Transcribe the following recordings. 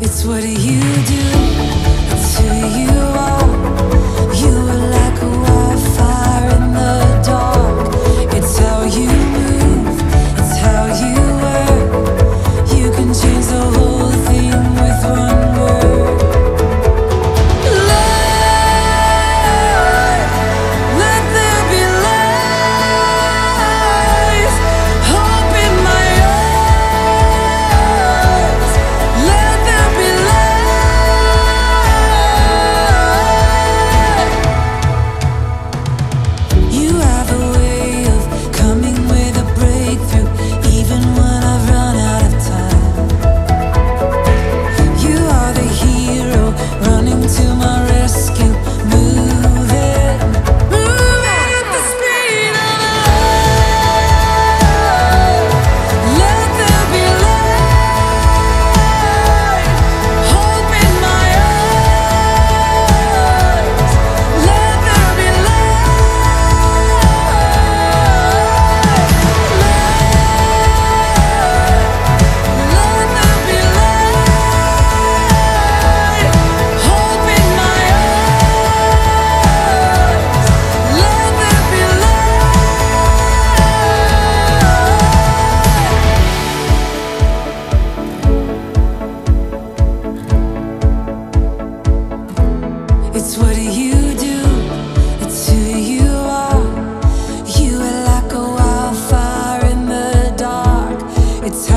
It's what you do, are. You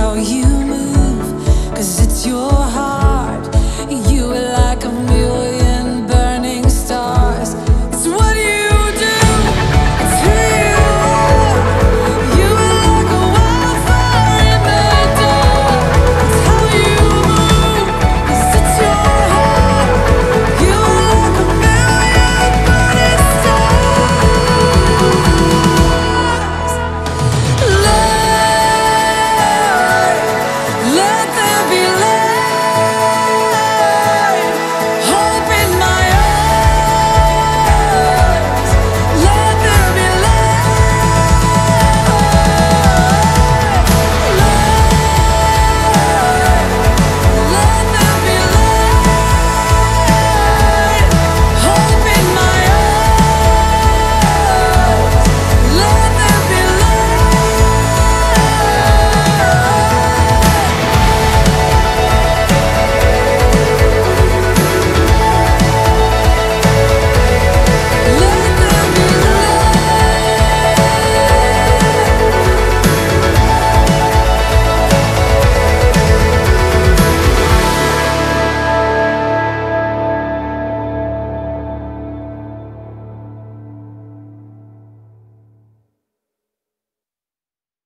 how you.